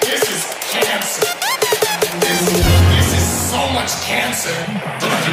This is cancer much cancer.